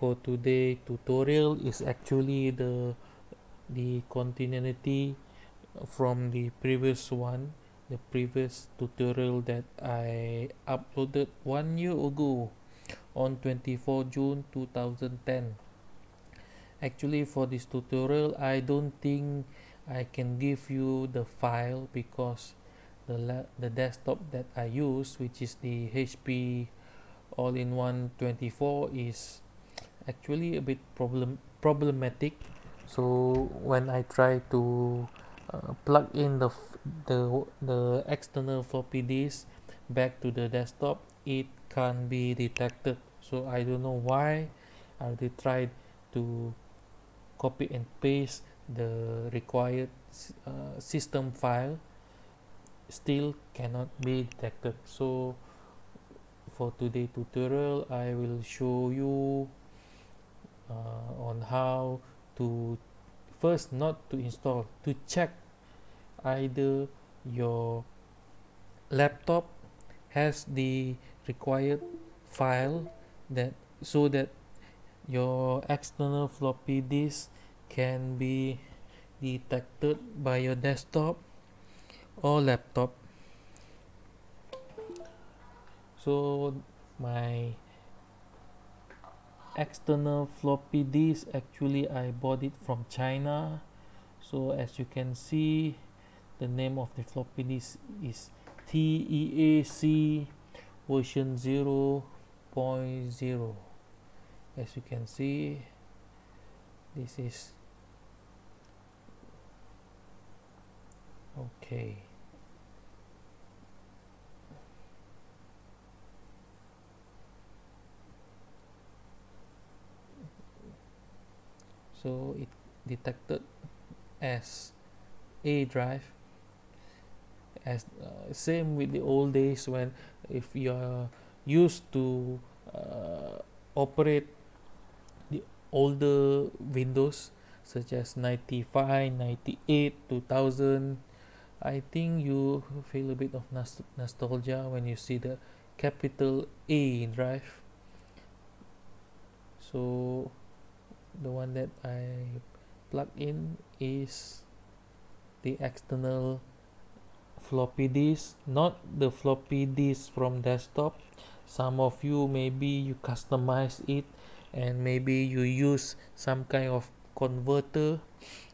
for today. Tutorial is actually the the continuity from the previous one the previous tutorial that I uploaded one year ago on 24 June 2010 actually for this tutorial I don't think I can give you the file because the, the desktop that I use which is the HP all-in-one 24 is actually a bit problem problematic. So when I try to uh, plug in the, the the external floppy disk back to the desktop it can't be detected. So I don't know why I tried to copy and paste the required uh, system file still cannot be detected. So for today tutorial I will show you uh, Uh, on how to first not to install to check either your laptop has the required file that so that your external floppy disk can be detected by your desktop or laptop. So my external floppy disk. Actually I bought it from China. So as you can see the name of the floppy disk is TEAC version 0.0 as you can see this is okay so it detected as A drive as uh, same with the old days when if you are used to uh, operate the older Windows such as 95 98 2000 I think you feel a bit of nostalgia when you see the capital A drive. So the one that I plug in is the external floppy disk not the floppy disk from desktop. Some of you maybe you customize it and maybe you use some kind of converter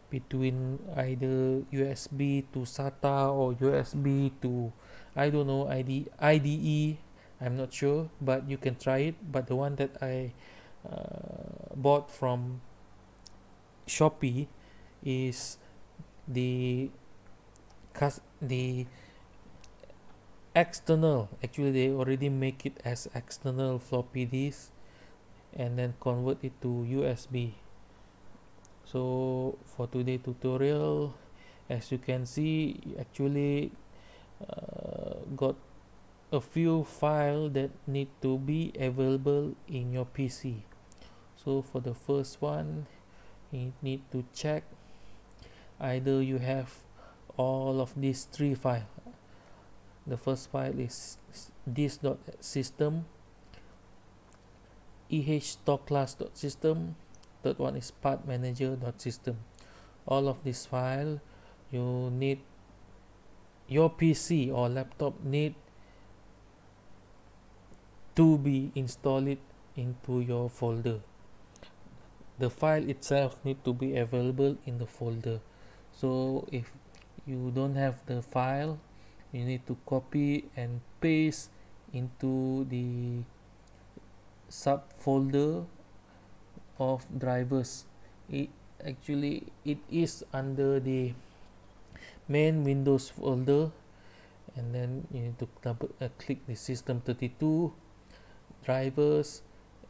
between either USB to SATA or USB to I don't know ID, IDE I'm not sure but you can try it. But the one that I bought from Shopee is the the external actually they already make it as external floppy disk and then convert it to USB so for today tutorial as you can see actually uh, got a few file that need to be available in your PC so for the first one you need to check either you have all of these three files the first file is this.system eh stock class.system third one is part manager.system all of this file you need your PC or laptop need to be installed into your folder the file itself need to be available in the folder. So if you don't have the file you need to copy and paste into the subfolder of drivers. It actually it is under the main windows folder and then you need to double uh, click the system 32 drivers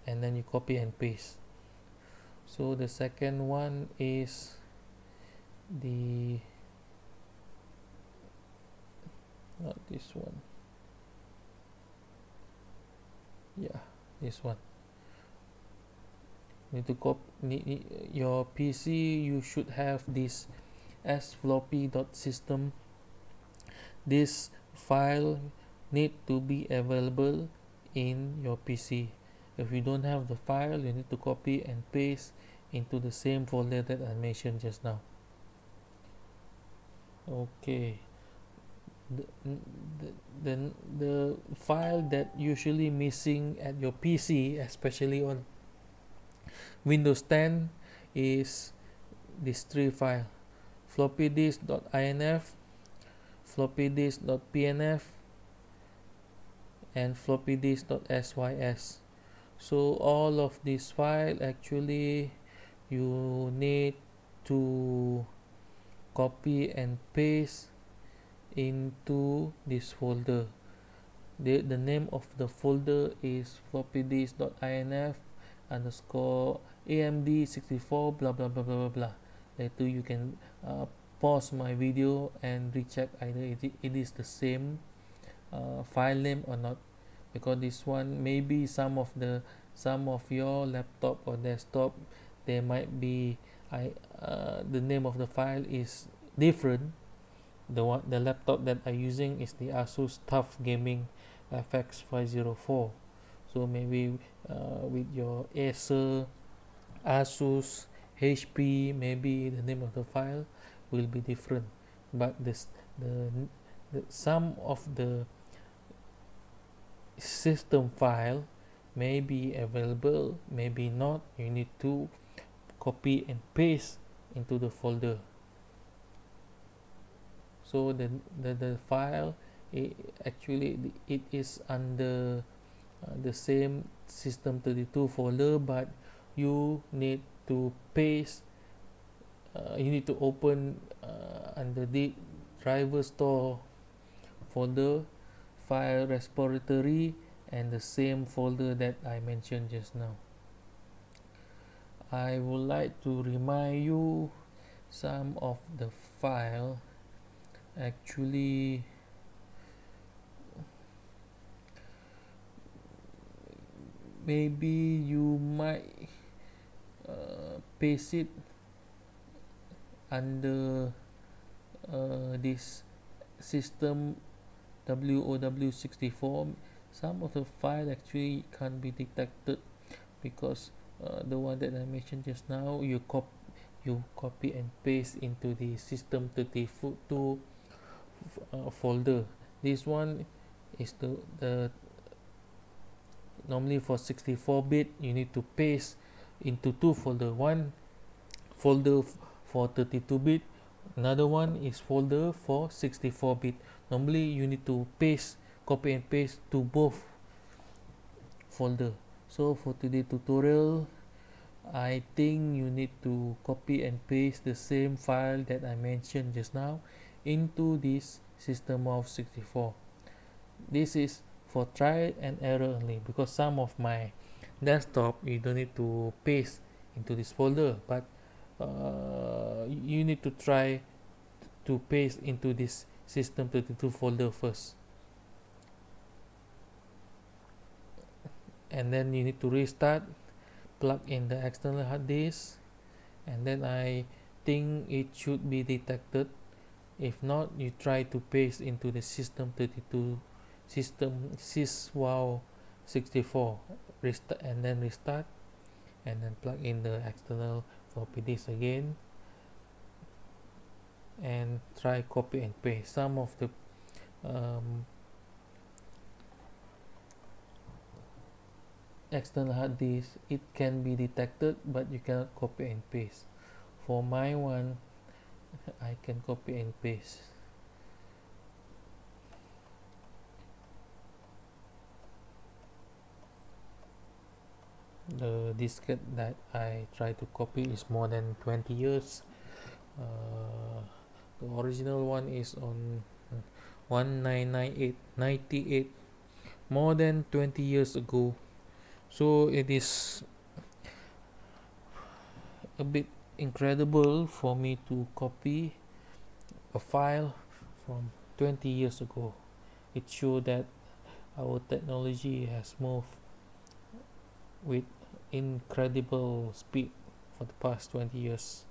and then you copy and paste so the second one is the not this one. Yeah this one. Need to copy your PC you should have this s floppy dot system. This file need to be available in your PC if you don't have the file you need to copy and paste into the same folder that I mentioned just now. Okay. The, the, the, file that usually missing at your PC especially on Windows 10 is this three file. Floppy disk.inf floppy disk.pnf and floppy disk.sys so all of this file actually you need to copy and paste into this folder. The, the name of the folder is floppy disk.inf underscore amd64 blah blah blah blah blah blah. Later you can uh, pause my video and recheck either it, it is the same uh, file name or not because this one maybe some of the some of your laptop or desktop there might be I uh, the name of the file is different. The one the laptop that I'm using is the Asus TUF Gaming FX504 so maybe uh, with your Acer Asus HP maybe the name of the file will be different. But this the, the some of the system file may be available maybe not you need to copy and paste into the folder. So the the, the file it actually it is under uh, the same system 32 folder but you need to paste uh, you need to open uh, under the driver store folder file repository and the same folder that I mentioned just now. I would like to remind you some of the file. Actually maybe you might uh, paste it under uh, this system WOW64 some of the file actually can't be detected because uh, the one that I mentioned just now you cop you copy and paste into the system 32 uh, folder. This one is the the normally for 64 bit you need to paste into two folder. One folder for 32 bit another one is folder for 64 bit normally you need to paste copy and paste to both folder. So for today tutorial I think you need to copy and paste the same file that I mentioned just now into this system of 64 this is for trial and error only because some of my desktop you don't need to paste into this folder but uh, you need to try to paste into this system 32 folder first. And then you need to restart plug in the external hard disk and then I think it should be detected. If not you try to paste into the system 32 system syswow 64 restart and then restart and then plug in the external floppy disk again and try copy and paste some of the um, external hard disk. It can be detected but you cannot copy and paste. For my one I can copy and paste. The diskette that I try to copy is more than 20 years. Uh, the original one is on uh, 1998 98 more than 20 years ago. So it is a bit incredible for me to copy a file from 20 years ago. It shows that our technology has moved with incredible speed for the past 20 years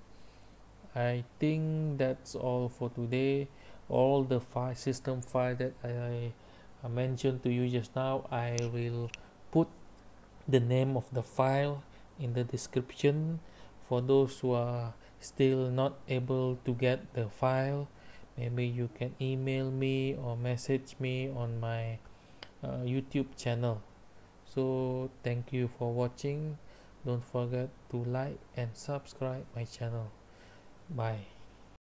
I think that's all for today. All the file system file that I, I mentioned to you just now I will put the name of the file in the description. For those who are still not able to get the file maybe you can email me or message me on my uh, youtube channel. So thank you for watching. Don't forget to like and subscribe my channel 拜。